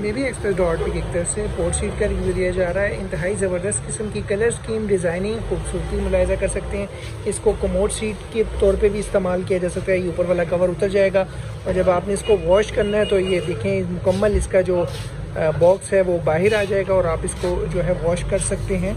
Navy express dot की तरफ़ से पोर्ट सीट का रिव्यू दिया जा रहा है। इंतहाई ज़बरदस्त किस्म की कलर स्कीम डिज़ाइनिंग खूबसूरती मुलायजा कर सकते हैं। इसको कमोड सीट के तौर पे भी इस्तेमाल किया जा सकता है। ये ऊपर वाला कवर उतर जाएगा और जब आपने इसको वॉश करना है तो ये देखें मुकम्मल इसका जो बॉक्स है वो बाहर आ जाएगा और आप इसको जो है वॉश कर सकते हैं।